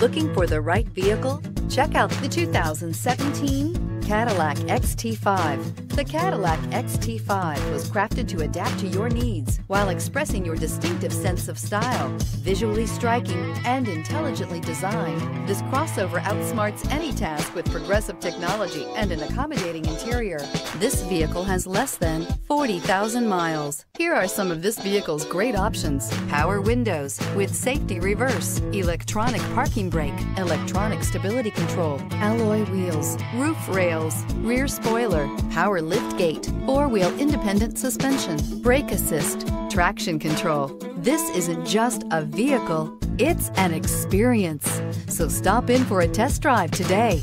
Looking for the right vehicle? Check out the 2017 Cadillac XT5. The Cadillac XT5 was crafted to adapt to your needs while expressing your distinctive sense of style. Visually striking and intelligently designed, this crossover outsmarts any task with progressive technology and an accommodating interior. This vehicle has less than 40,000 miles. Here are some of this vehicle's great options. Power windows with safety reverse, electronic parking brake, electronic stability control, alloy wheels, roof rails, rear spoiler, power lift gate, four-wheel independent suspension, brake assist, traction control. This isn't just a vehicle, it's an experience. So stop in for a test drive today.